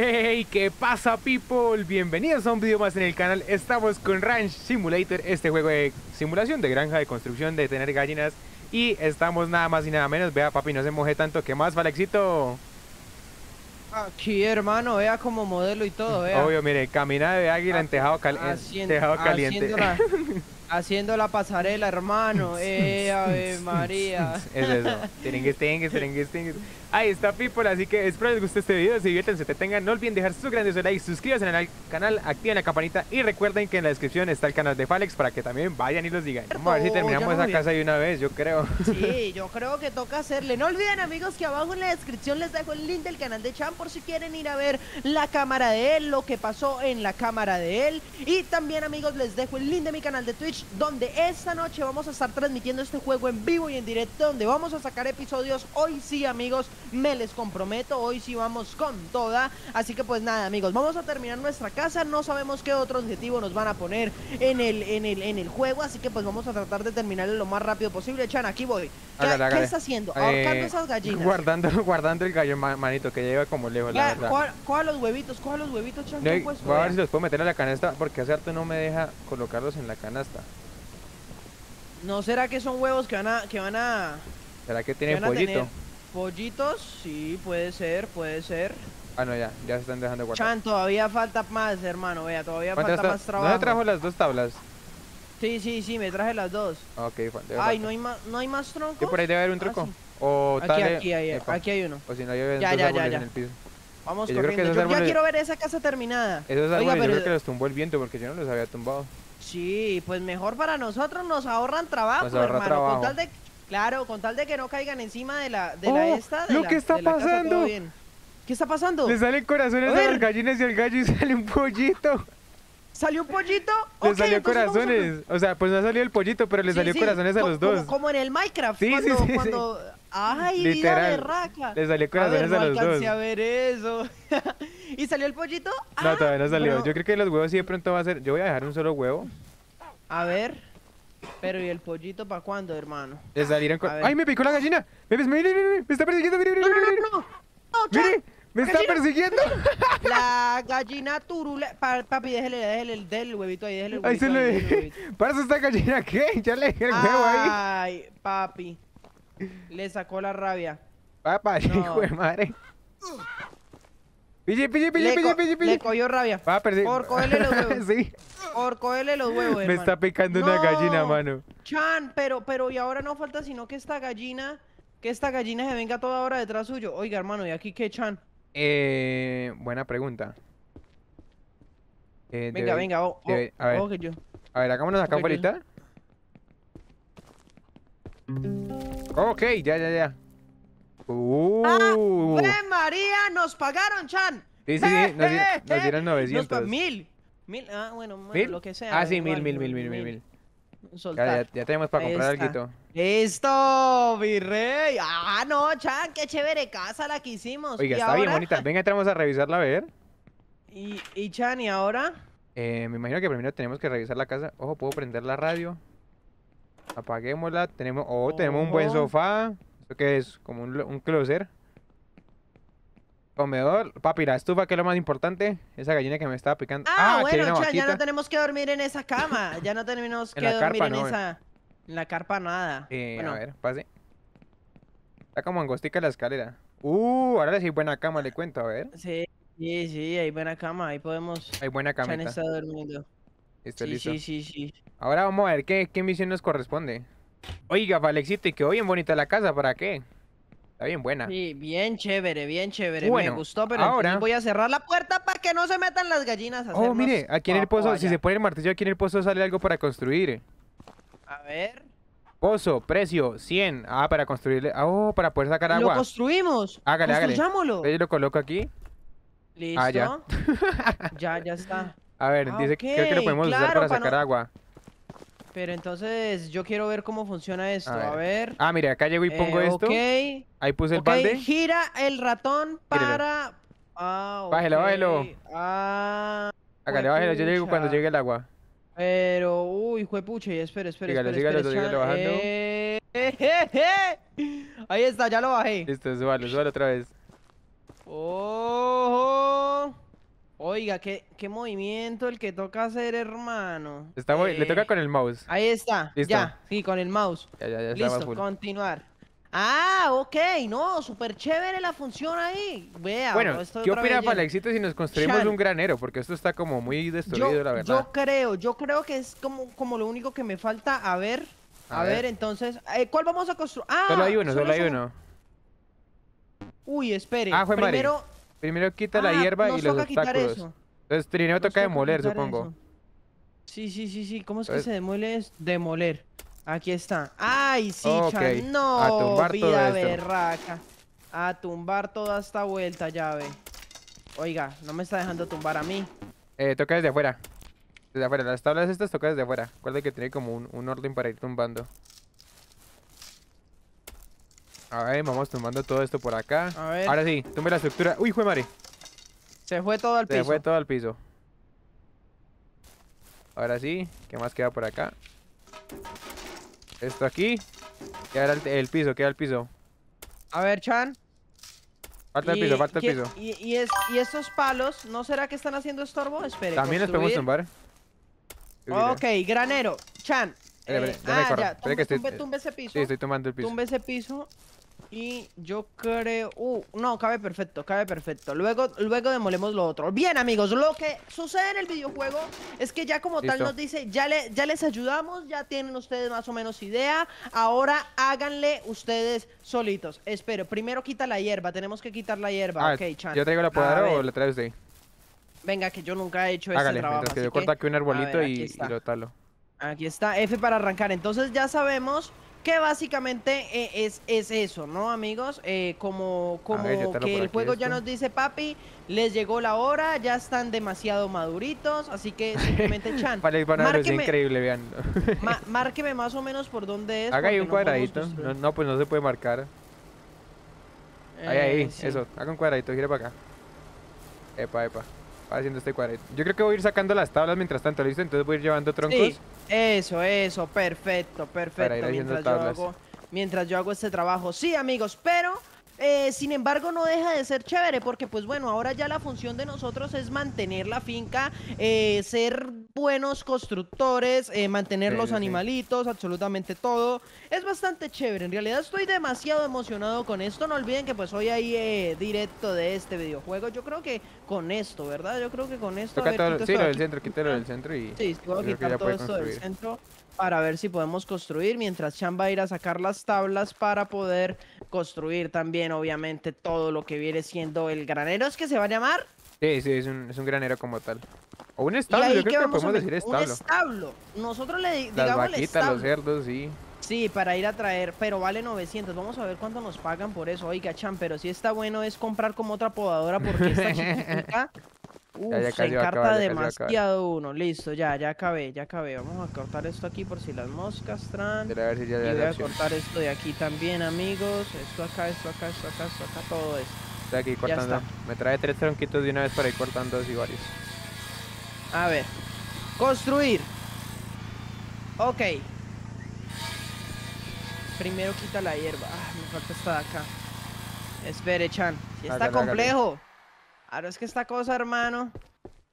Hey, ¿qué pasa people? Bienvenidos a un video más en el canal. Estamos con Ranch Simulator, este juego de simulación de granja, de construcción, de tener gallinas. Y estamos nada más y nada menos. Vea, papi, no se moje tanto. ¿Qué más, Falexito? Aquí, hermano, vea como modelo y todo, vea. Obvio, mire, camina de águila en tejado, cal- en Haciendo- tejado caliente. Haciendo la, haciendo la pasarela, hermano. Eh, ave María. Es eso. Tiringues, tiringues, tiringues, tiringues. Ahí está, people. Así que espero les guste este video. Se divierten, se tengan. No olviden dejar su grandioso like, suscríbanse al canal, activen la campanita. Y recuerden que en la descripción está el canal de Falex para que también vayan y los digan. Vamos a ver si terminamos esa casa de una vez, yo creo. Sí, yo creo que toca hacerle. No olviden, amigos, que abajo en la descripción les dejo el link del canal de Chan por si quieren ir a ver la cámara de él, lo que pasó en la cámara de él. Y también, amigos, les dejo el link de mi canal de Twitch, donde esta noche vamos a estar transmitiendo este juego en vivo y en directo, donde vamos a sacar episodios. Hoy sí, amigos, me les comprometo, hoy sí vamos con toda. Así que pues nada, amigos, vamos a terminar nuestra casa. No sabemos qué otro objetivo nos van a poner en el, en el, en el juego, así que pues vamos a tratar de terminarlo lo más rápido posible. Chan, aquí voy. ¿Qué, está haciendo? Ahorcando Eh, esas gallinas. Guardando, guardando el gallo, ma- manito, que lleva como lejos, la verdad. coja, coja los huevitos, coja los huevitos, Chan. No, voy a ver si los puedo meter a la canasta porque hace harto no me deja colocarlos en la canasta. ¿No será que son huevos que van a, que van a, ¿Será que que tiene van a pollito? tener pollitos? Sí, puede ser, puede ser. Ah, no, ya, ya se están dejando guardar. Chan, todavía falta más, hermano, vea, todavía ¿Cuántas falta ta- más ¿No trabajo. le trajo las dos tablas? Sí, sí, sí, me traje las dos. Ok, debe Ay. ¿no hay más, no hay más troncos? Por ahí debe haber un Ah, truco. sí. O Aquí, tal. aquí, hay, epa. aquí hay uno. O si no, hay Ya, ya, ya, ya. en el piso. Vamos Yo corriendo. Yo ya quiero ver esa casa terminada. Esos Oiga, árboles yo pero- creo que los tumbó el viento porque yo no los había tumbado. Sí, pues mejor para nosotros nos ahorran trabajo, Nos ahorra hermano. trabajo. Con tal de, claro, con tal de que no caigan encima de la, de la Oh, esta. De lo la- que está de la casa, todo pasando. bien. ¿Qué está pasando? Le salen corazones A a, ver. las gallinas y al gallo y sale un pollito. ¿Salió un pollito? Le salió a- corazones. O sea, pues no salió el pollito, pero le Sí, salió sí, corazones a los como- dos. Como, en el Minecraft. Sí, sí, cuando, sí, sí. cuando... Ay, vida Literal. de raca. Le salió A corazones ver, a, no los dos. a ver eso. ¿Y salió el pollito? No, Ah, todavía no salió. bueno, Yo creo que los huevos sí de pronto va a ser. Yo voy a dejar un solo huevo. A ver. Pero ¿y el pollito para cuándo, hermano? Le salieron co- A ver. ¡Ay, me picó la gallina! ¡Mire, mire, mire, mire! ¡Me está persiguiendo! ¡Mire, mire, mire! mire! no, no. ¡Mire! ¡Me está persiguiendo! La gallina turula. Pa- papi, déjele, déjele el del huevito ahí, déjele el Ahí huevito se el dejé. huevito. ¿Para esta gallina qué? Ya le dejé el huevo ahí. Ay, papi. Le sacó la rabia. Papá, hijo de madre. Pille, pille, pille, Le, pille, co- pille, le pille. cogió rabia. Va a perder. Por cogerle los huevos. sí. Por cogerle los huevos, Me hermano. está picando una gallina, mano. Chan, pero, pero y ahora no falta sino que esta gallina, que esta gallina se venga toda hora detrás suyo. Oiga, hermano, ¿y aquí qué, Chan? Eh, buena pregunta. Eh, Venga, debe- venga, oh, oh, debe- a ver. oh, que yo. A ver, hagámonos acá yo- afuera. Ok, ya, ya, ya. Uh. ¡Eh, María! ¡Nos pagaron, Chan! Sí, sí, sí, nos, di- ¡Eh, nos dieron Nos 900. pa- mil. Mil, ah, bueno, ¿Mil? lo que sea. Ah, sí, mil, mil, mil, mil, mil, mil. Soltar. Ya, tenemos para comprar algo. ¡Listo, virrey! ¡Ah, no, Chan! ¡Qué chévere casa la que hicimos! Oiga, ¿Y está bien bonita. Venga, entramos a revisarla a ver. ¿Y, y Chan, ¿y ahora? Eh, me imagino que primero tenemos que revisar la casa. Ojo, puedo prender la radio. Apaguémosla. Tenemos, oh, tenemos un buen Ojo. sofá. ¿Esto qué es? Como un, un closer. Comedor. Papi, la estufa, que es lo más importante. Esa gallina que me estaba picando. Ah, hay bueno, Chan, ya no tenemos que dormir en esa cama. Ya no tenemos En que dormir carpa, en no, esa... En la carpa nada. Eh, bueno, A ver, pase. Está como angostica la escalera. Uh, ahora sí hay buena cama, le cuento, a ver. sí, sí, sí, hay buena cama. Ahí podemos... Hay buena Chan camita. está durmiendo. Listo, Sí, listo. sí, sí, sí. Ahora vamos a ver qué, qué misión nos corresponde. Oiga, Falexito, y quedó bien bonita la casa, ¿para qué? Está bien buena. Sí, bien chévere, bien chévere. Bueno, me gustó, pero ahora- voy a cerrar la puerta para que no se metan las gallinas a Oh, mire, aquí en el pozo, si se pone el martillo aquí en el pozo sale algo para construir. A ver. Pozo, precio, 100. Ah, para construirle. Ah, oh, para poder sacar Lo agua. construimos. Hágale, hágale. Construyámoslo. Yo lo coloco aquí. Listo. Ah, ya. ya, ya está. A ver, Ah, dice que creo que lo podemos usar para pa' sacar no- agua. Pero entonces yo quiero ver cómo funciona esto. A ver. Ah, mire, acá llego y pongo Eh, esto. Ok. Ahí puse el ok, balde. gira el ratón para. Ah, Bájelo, ok. bájelo. Ah. Hágale, bájelo, yo llego cuando llegue el agua. Pero, uy, juepucha, y espera, espera, Sígalo, espera, sígalo, sígalo bajando. Eh, eh. Ahí está, ya lo bajé. Listo, súbalo, súbalo otra vez. Ojo. Oiga, ¿qué, qué movimiento el que toca hacer, hermano. Está muy- Le Eh, toca con el mouse. Ahí está, Listo. ya, sí, con el mouse. Ya, ya, ya Listo, full. continuar. Ah, ok, no, súper chévere la función ahí. Vea, Bueno, esto ¿qué opina. Palexito si nos construimos un granero? Porque esto está como muy destruido, Yo, la verdad. yo creo, yo creo que es como, como lo único que me falta. A ver, a, A ver. ver. entonces, eh, ¿cuál vamos a construir? Ah, Solo hay uno, solo hay uno. Uy, espere. Ah, madre. primero, Primero quita la ah, hierba y los obstáculos. eso. Entonces primero Nos toca demoler, supongo. eso. Sí, sí, sí, sí. ¿Cómo es que se demuele? Es demoler. Aquí está. Ay, sí, Ok, Chan. No, a tumbar todo vida esto. berraca. A tumbar toda esta vuelta, ya ve. Oiga, no me está dejando tumbar a mí. Eh, toca desde afuera. Desde afuera. Las tablas estas toca desde afuera. Recuerda que tiene como un, un orden para ir tumbando. A ver, vamos tumbando todo esto por acá. A ver. Ahora sí, tumbe la estructura. Uy, fue madre. Se fue todo al Se piso. fue todo al piso. Ahora sí, ¿qué más queda por acá? Esto aquí. Queda el, el piso, queda el piso. A ver, Chan. Falta el piso, falta el ¿quién- piso. Y, y es, y estos palos, ¿no será que están haciendo estorbo? Espere. También los podemos construir. tumbar. Ok, granero. Chan. Eh, espere, ya me ah, corro. ya. Espere Tumbe, que estoy- tumbe- tumbe ese piso. Sí, estoy tomando el piso. Tumbe ese piso. Y yo creo... Uh, no, cabe perfecto, cabe perfecto. Luego, luego demolemos lo otro. Bien, amigos, lo que sucede en el videojuego es que ya como tal nos dice, ya, le, ya les ayudamos, ya tienen ustedes más o menos idea. Ahora háganle ustedes solitos. Espero, primero quita la hierba, tenemos que quitar la hierba. Ah, ok, Chan. ¿Yo traigo la podadora o la trae usted? Venga, que yo nunca he hecho Hágale, trabajo. mientras que yo corto aquí un arbolito ver, y, aquí y está. lo talo. Aquí está F para arrancar. Entonces ya sabemos que básicamente eh, es, es eso, ¿no, amigos? Eh, como como ver, que el juego ya nos dice, papi, les llegó la hora, ya están demasiado maduritos, así que simplemente Chan, Vale, van a ver, es márqueme, increíble, vean. ma- márqueme más o menos por dónde es. Haga ahí un no cuadradito. No, no, pues no se puede marcar. Ahí, Eh, ahí, sí. eso. Haga un cuadradito, gire para acá. Epa, epa. Haciendo este cuadradito. Yo creo que voy a ir sacando las tablas mientras tanto, ¿listo? Entonces voy a ir llevando troncos. Sí, eso, eso, perfecto, Para perfecto. ir Mientras yo, hago, mientras yo hago este trabajo. Sí, amigos, pero eh, sin embargo no deja de ser chévere porque pues bueno, ahora ya la función de nosotros es mantener la finca, eh, ser buenos constructores, eh, mantener Sí, los sí, animalitos, absolutamente todo. Es bastante chévere, en realidad estoy demasiado emocionado con esto. No olviden que pues hoy hay eh, directo de este videojuego. Yo creo que con esto, ¿verdad? Yo creo que con esto... a Toca ver, todo, quito sí, lo de del centro, quítalo del centro y. Sí, quitar todo esto del centro para ver si podemos construir, mientras Chan va a ir a sacar las tablas para poder construir también, obviamente, todo lo que viene siendo el granero. ¿Es que se va a llamar? Sí, sí, es un, es un granero como tal. O un ¿Y establo, yo creo que podemos decir Un establo. establo. Nosotros le di- Las digamos el vaquitas, los establo. cerdos, sí. Sí, para ir a traer, pero vale 900. Vamos a ver cuánto nos pagan por eso. Oiga, Chan, pero si está bueno es comprar como otra podadora porque esta chiquitica... Uf, Ya, ya se encarta acabar, ya demasiado uno. Listo, ya, ya acabé, ya acabé. Vamos a cortar esto aquí por si las moscas tran. Pero a ver si ya Y voy a cortar esto de aquí también, amigos. Esto acá, esto acá, esto acá, esto acá, todo esto. Estoy aquí cortando. está. Me trae tres tronquitos de una vez para ir cortando así varios. A ver. Construir. Ok. Primero quita la hierba. Ah, me falta esta de acá. Espere, Chan. Si está complejo. Ahora es que esta cosa, hermano.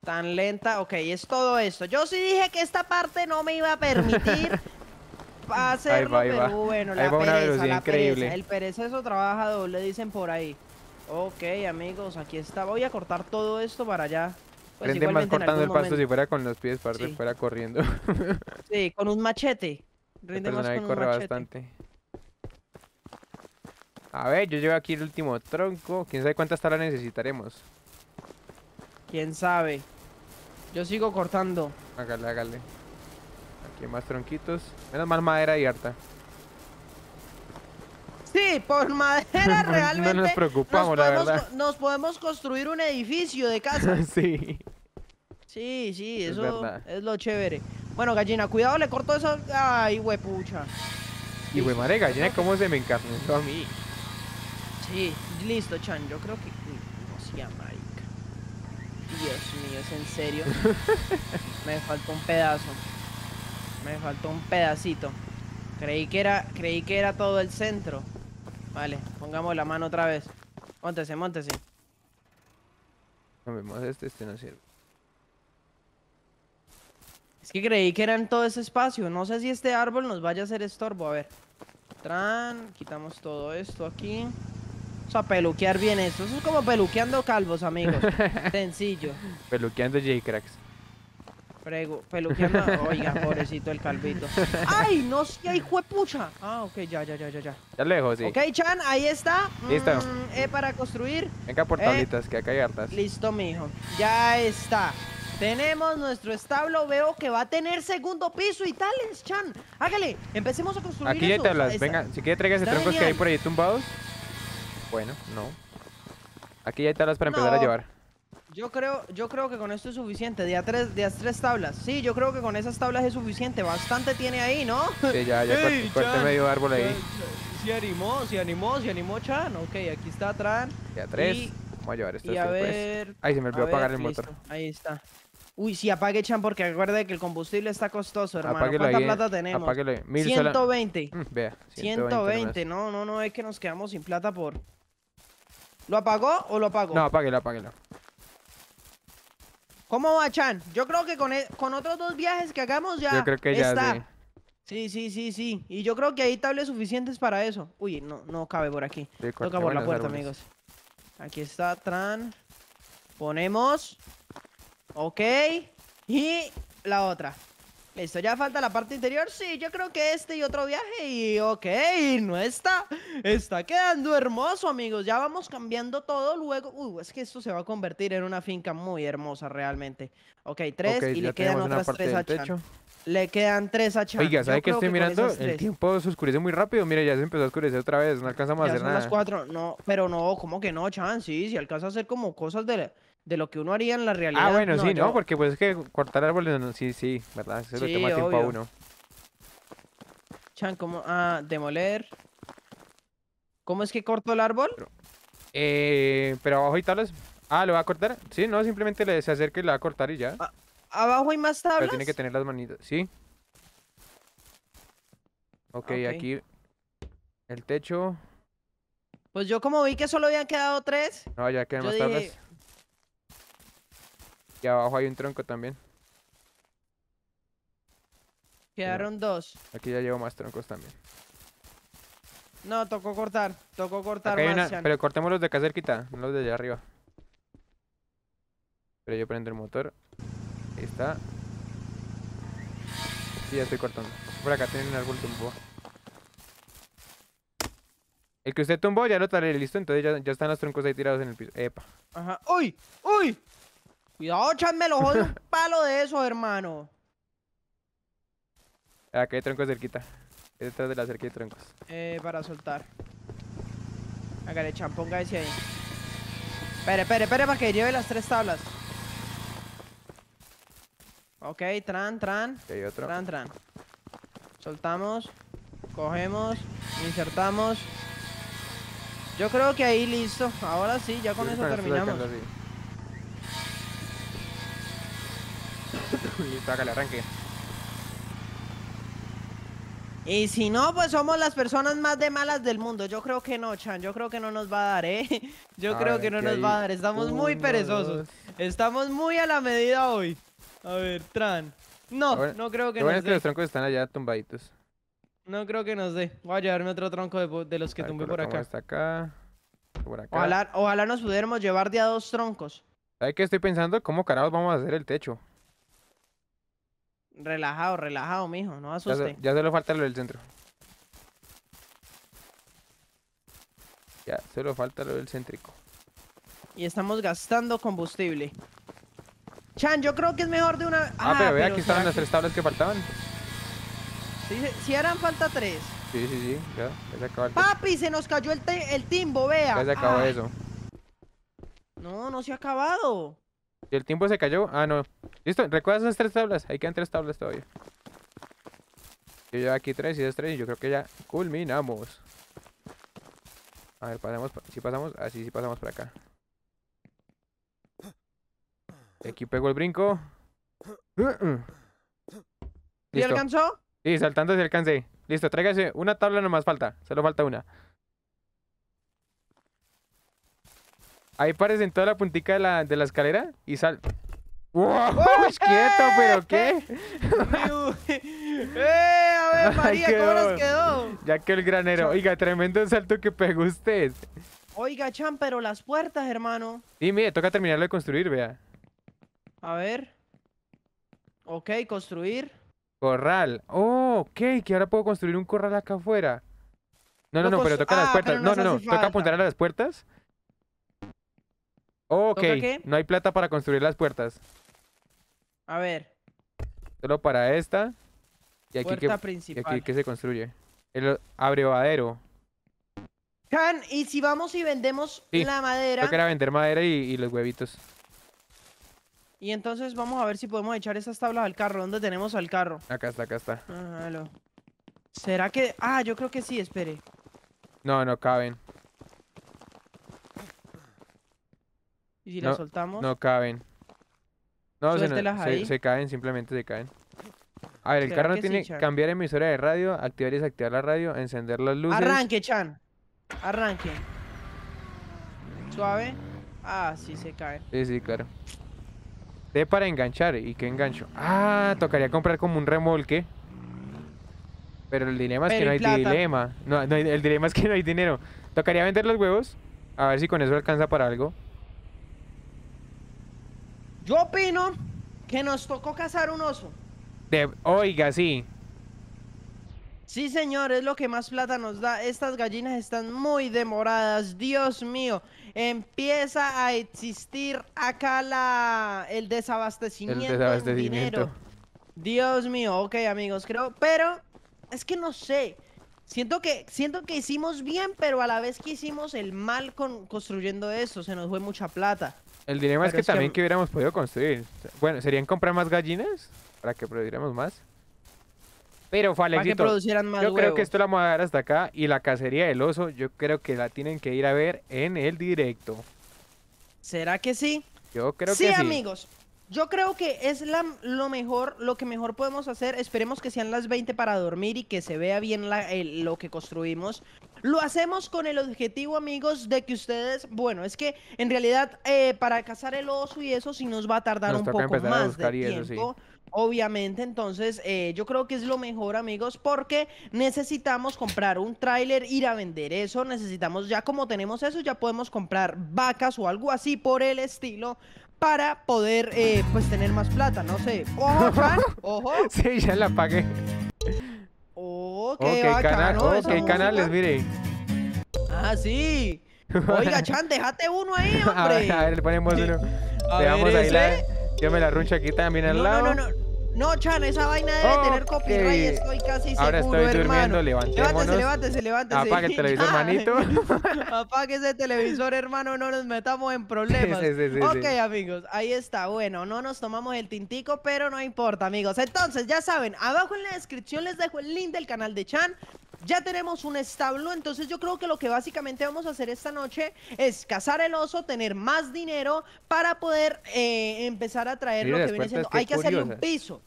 Tan lenta. Ok, es todo esto. Yo sí dije que esta parte no me iba a permitir hacerlo, va, ahí pero va. bueno, Ahí la va una pereza, velocidad la pereza. increíble. El perezoso trabaja doble, dicen por ahí. Ok, amigos, aquí está. Voy a cortar todo esto para allá. Pues más cortando el pasto momento- si fuera con los pies, parte Sí. fuera corriendo. Sí, con un machete. El Rinde más con un corre machete. bastante. A ver, yo llevo aquí el último tronco. Quién sabe cuántas tablas necesitaremos. Quién sabe. Yo sigo cortando. Hágale, hágale. Aquí más tronquitos. Menos mal madera y harta. Sí, por madera realmente. no nos preocupamos, la podemos verdad. Nos podemos construir un edificio de casa. sí. Sí, sí, Es eso es lo chévere. Bueno, gallina, cuidado, le corto eso. Ay, huepucha. Y güey, madre gallina, ¿cómo se me encarnó a mí? Sí, listo, Chan. Yo creo que. No sea marica. Dios mío, ¿es en serio? Me faltó un pedazo. Me faltó un pedacito. Creí que era, creí que era todo el centro. Vale, pongamos la mano otra vez. Móntese, móntese. No, vemos este, este no sirve. Es que creí que era en todo ese espacio. No sé si este árbol nos vaya a hacer estorbo. A ver. Tran, quitamos todo esto aquí. Vamos a peluquear bien esto. Eso es como peluqueando calvos, amigos. Sencillo. Peluqueando J-Cracks. Prego, peluqueando. Oiga, pobrecito el calvito. ¡Ay, no sé, hijo de pucha! Ah, ok, ya, ya, ya, ya, ya. Ya lejos, sí. Ok, Chan, ahí está. Listo. Mm, eh, para construir. Venga por Eh, tablitas, que acá hay hartas. Listo, mijo. Ya está. Tenemos nuestro establo. Veo que va a tener segundo piso y tales, Chan. Hágale. Empecemos a construir Aquí hay tablas. Venga, si quiere traigas está troncos que hay genial. por ahí tumbados. Bueno, no. Aquí ya hay tablas para empezar a llevar. Yo creo, yo creo que con esto es suficiente. De a tres, de a tres tablas. Sí, yo creo que con esas tablas es suficiente. Bastante tiene ahí, ¿no? Sí, ya, ya cort- Ey, corté medio árbol ahí. Se animó, se animó, se animó, Chan. Ok, aquí está Tran. Ya tres. Y- Vamos a llevar estos Y a ver. Ay, se me olvidó apagar ver, el motor. Ahí está. Uy, sí, apague, Chan, porque acuerde que el combustible está costoso, hermano. Apáguelo ¿Cuánta ahí. plata tenemos? Apáguelo ahí. Mil sola- 120. Mm, Vea, 120, nomás. no, no, no, es que nos quedamos sin plata por... ¿Lo apagó o lo apagó? No, apáguelo, apáguelo. ¿Cómo va, Chan? Yo creo que con, e- con otros dos viajes que hagamos ya Yo creo que ya está. sí. Sí, sí, sí, sí. Y yo creo que hay tablets suficientes para eso. Uy, no, no cabe por aquí. Sí, Toca por la puerta, árboles. amigos. Aquí está Tran. Ponemos. Ok. Y la otra. Listo, ya falta la parte interior. Sí, yo creo que este y otro viaje. Y ok, no está. Está quedando hermoso, amigos. Ya vamos cambiando todo luego. Uy, es que esto se va a convertir en una finca muy hermosa realmente. Ok, tres. Y le quedan otras tres a Chan. Le quedan tres a Chan. Oiga, Yo ¿sabe qué estoy mirando? El tiempo se oscurece muy rápido. Mira, ya se empezó a oscurecer otra vez. No alcanzamos a Ya hacer son las nada. cuatro, no, pero no, ¿cómo que no, Chan? Sí, si alcanza a hacer como cosas de, de lo que uno haría en la realidad. Ah, bueno, sí, ¿no? Porque pues es que cortar árboles, no, sí, sí, ¿verdad? Eso le Sí, toma tiempo a uno. Chan, ¿cómo? Ah, demoler. ¿Cómo es que corto el árbol? Eh, pero abajo hay tablas. Ah, ¿lo va a cortar? Sí, no, simplemente le se acerca y le va a cortar y ya. Ah, ¿Abajo hay más Pero tablas? tiene que tener las manitas, ¿sí? Ok, Ok. aquí el techo. Pues yo como vi que solo habían quedado tres, No, ya quedan más tablas. Y abajo hay un tronco también. quedaron dos. Aquí ya llevo más troncos también. No, tocó cortar, tocó cortar más, una- pero cortemos los de acá cerquita, no los de allá arriba. Pero yo prendo el motor. Ahí está. Sí, ya estoy cortando. Por acá tiene un árbol tumbó. El que usted tumbó ya lo talé, listo. Entonces ya, ya están los troncos ahí tirados en el piso. Epa. Ajá. ¡Uy! ¡Uy! Cuidado, Chan, me lo jode un palo de eso, hermano. Acá hay troncos cerquita. Detrás de la cerca hay troncos. Eh, para soltar. Hágale, Chan, ponga ese ahí. Espere, espere, espere para que lleve las tres tablas. Ok, tran, tran, hay otro. tran, tran. Soltamos, cogemos, insertamos. Yo creo que ahí listo. Ahora sí, ya con eso terminamos. Listo, hágale, arranque. Y si no, pues somos las personas más de malas del mundo. Yo creo que no, Chan. Yo creo que no nos va a dar, ¿eh? Yo A creo ver, que no nos hay va a dar. Estamos muy perezosos. dos. Estamos muy a la medida hoy. A ver, Tran. No, no creo que Lo bueno nos es que los troncos están allá tumbaditos. No creo que nos dé. Voy a llevarme otro tronco de, los que ver, tumbé por acá. Está acá. Por acá. Ojalá, ojalá nos pudiéramos llevar de a dos troncos. ¿Sabe qué estoy pensando? ¿Cómo carajos vamos a hacer el techo? Relajado, relajado, mijo. No asuste. ya solo falta lo del centro. Ya, solo falta lo del céntrico. Y estamos gastando combustible. Chan, yo creo que es mejor de una. Ah, pero vea, aquí ¿será estaban las que- tres tablas que faltaban. Sí, sí, harán falta tres. Sí, sí, sí. Ya, ya se acabó el. Papi, se nos cayó el, el timbo, vea. Ya se acabó Ah, eso. No, no se ha acabado. ¿Y el tiempo se cayó? Ah, no. Listo, recuerda esas tres tablas. Ahí quedan tres tablas todavía. Yo llevo aquí tres y dos tres y yo creo que ya culminamos. A ver, pasamos. Si pasamos, así sí pasamos por acá. Y Aquí pego el brinco. ¿Sí Listo. alcanzó? Sí, saltando si alcancé. Listo, tráigase. Una tabla nomás falta. Solo falta una. Ahí pares en toda la puntica de la, de la escalera y sal. ¡Wow! ¡Quieto, pero qué! ¡Eh! A ver, María, quedó. ¿cómo nos quedó? Ya que el granero. Oiga, tremendo salto que pegó usted. Oiga, Chan, pero las puertas, hermano. Sí, mire, toca terminarlo de construir, vea. A ver. Ok, construir. Corral. Oh, ok, que ahora puedo construir un corral acá afuera. No, no, no, pero toca las ah, puertas. No, no, no, toca apuntar a las puertas. Ok, no hay plata para construir las puertas. A ver. Solo para esta. Y aquí, que, Puerta y principal. aquí que se construye. El abrevadero. Chan, y si vamos y vendemos Sí, la madera, Toca ir a vender madera y, y los huevitos. y entonces vamos a ver si podemos echar esas tablas al carro. ¿Dónde tenemos al carro? Acá está, acá está. Ah, lo- ¿Será que...? Ah, yo creo que sí, espere. No, no caben. ¿Y si No, las soltamos? No caben. No, se, no- se, se caen, simplemente se caen. A ver, el ¿Será carro sí, tiene cambiar emisora de radio, activar y desactivar la radio, encender las luces. Arranque, Chan. Arranque. Suave. Ah, sí se cae. Sí, sí, claro. D para enganchar. ¿Y qué engancho? Ah, tocaría comprar como un remolque. Pero el dilema es que no hay plata. dilema. No, no hay- el dilema es que no hay dinero. Tocaría vender los huevos. A ver si con eso alcanza para algo. Yo opino que nos tocó cazar un oso. De, oiga, sí. Sí, señor, es lo que más plata nos da. Estas gallinas están muy demoradas. Dios mío, empieza a existir acá la el desabastecimiento, El desabastecimiento. en dinero. Dios mío, ok, amigos, creo, pero es que no sé. Siento que siento que hicimos bien, pero a la vez que hicimos el mal con construyendo eso, se nos fue mucha plata. El dilema es que es también que hubiéramos podido construir. Bueno, ¿serían comprar más gallinas? Para que produciéramos más. Pero fue Para que producieran más Yo creo que esto la vamos a dar hasta acá. Y la cacería del oso, yo creo que la tienen que ir a ver en el directo. ¿Será que sí? Yo creo sí, que sí. amigos. Yo creo que es la, lo mejor, lo que mejor podemos hacer. Esperemos que sean las 20 para dormir y que se vea bien la- lo que construimos. Lo hacemos con el objetivo, amigos, de que ustedes, bueno, es que en realidad eh, para cazar el oso y eso sí nos va a tardar Nos un poco más de y eso sí. tiempo. Obviamente, entonces eh, yo creo que es lo mejor, amigos, porque necesitamos comprar un tráiler, ir a vender eso, necesitamos ya como tenemos eso, ya podemos comprar vacas o algo así por el estilo para poder, eh, pues, tener más plata, no sé. Ojo, Chan, ojo. Sí, ya la pagué. Oh, Ok, qué canal, bacano esa ok, canales, mire. Ah, sí. Oiga, Chan, déjate uno ahí, a, hombre. ver, a ver, le ponemos uno. A Le damos ahí la. Yo me la runcho aquí también al No, lado. no, no, no. No, Chan, esa vaina debe tener copyright, estoy casi seguro, Ahora estoy durmiendo, hermano. levantémonos. Levántese, levántese, levántese. Apaga el televisor, manito. Apague ese televisor, hermano, no nos metamos en problemas. Sí, sí, sí, ok, amigos, ahí está. Bueno, no nos tomamos el tintico, pero no importa, amigos. Entonces, ya saben, abajo en la descripción les dejo el link del canal de Chan. Ya tenemos un establo, entonces yo creo que lo que básicamente vamos a hacer esta noche es cazar el oso, tener más dinero para poder eh, empezar a traer lo que viene siendo. Hay que hacerle un piso.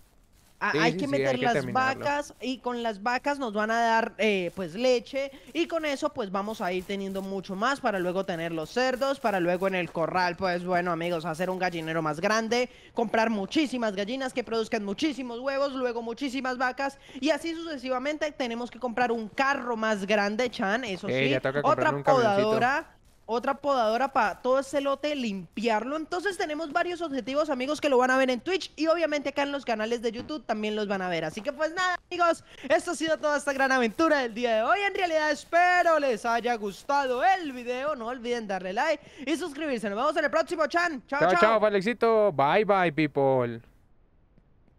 Ah, Sí, hay sí, que sí, meter hay las vacas y con las vacas nos van a dar eh, pues leche y con eso pues vamos a ir teniendo mucho más para luego tener los cerdos, para luego en el corral pues bueno amigos hacer un gallinero más grande, comprar muchísimas gallinas que produzcan muchísimos huevos, luego muchísimas vacas y así sucesivamente tenemos que comprar un carro más grande, Chan, eso Eh, sí, otra podadora otra podadora para todo ese lote, limpiarlo. Entonces tenemos varios objetivos, amigos, que lo van a ver en Twitch y obviamente acá en los canales de YouTube también los van a ver. Así que pues nada, amigos, esto ha sido toda esta gran aventura del día de hoy. En realidad espero les haya gustado el video. No olviden darle like y suscribirse. Nos vemos en el próximo, Chan. Chao, Chao, chao. chao, Alexito. Bye, bye, people.